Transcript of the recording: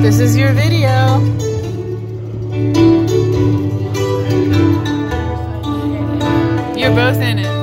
This is your video. You're both in it.